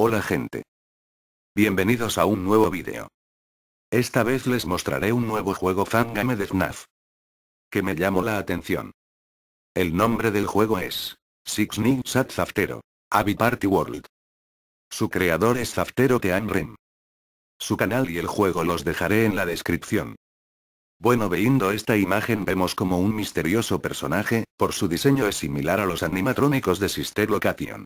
Hola gente. Bienvenidos a un nuevo vídeo. Esta vez les mostraré un nuevo juego fangame de FNAF. Que me llamó la atención. El nombre del juego es Six at Zaftero. Abby Party World. Su creador es Zaftero Team Rim. Su canal y el juego los dejaré en la descripción. Bueno viendo esta imagen vemos como un misterioso personaje, por su diseño es similar a los animatrónicos de Sister Location.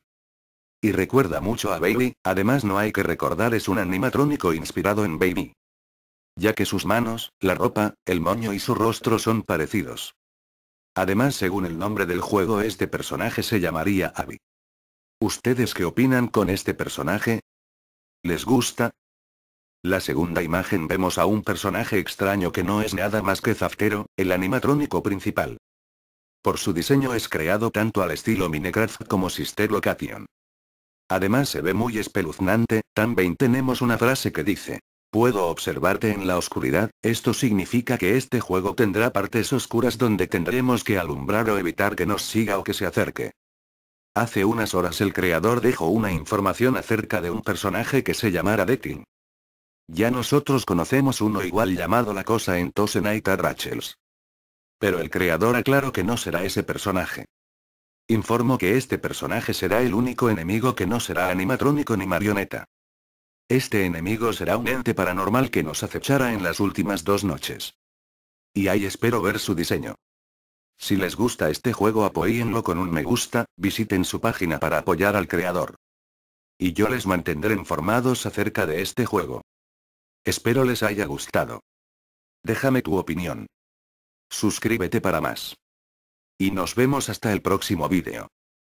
Y recuerda mucho a Baby, además no hay que recordar es un animatrónico inspirado en Baby. Ya que sus manos, la ropa, el moño y su rostro son parecidos. Además según el nombre del juego este personaje se llamaría Abby. ¿Ustedes qué opinan con este personaje? ¿Les gusta? La segunda imagen vemos a un personaje extraño que no es nada más que Zaftero, el animatrónico principal. Por su diseño es creado tanto al estilo Minecraft como Sister Location. Además se ve muy espeluznante, también tenemos una frase que dice. Puedo observarte en la oscuridad, esto significa que este juego tendrá partes oscuras donde tendremos que alumbrar o evitar que nos siga o que se acerque. Hace unas horas el creador dejó una información acerca de un personaje que se llamará Decking. Ya nosotros conocemos uno igual llamado la cosa en Night Rachels. Pero el creador aclaró que no será ese personaje. Informo que este personaje será el único enemigo que no será animatrónico ni marioneta. Este enemigo será un ente paranormal que nos acechará en las últimas dos noches. Y ahí espero ver su diseño. Si les gusta este juego apóyenlo con un me gusta, visiten su página para apoyar al creador. Y yo les mantendré informados acerca de este juego. Espero les haya gustado. Déjame tu opinión. Suscríbete para más. Y nos vemos hasta el próximo vídeo.